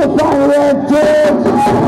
the fire engines!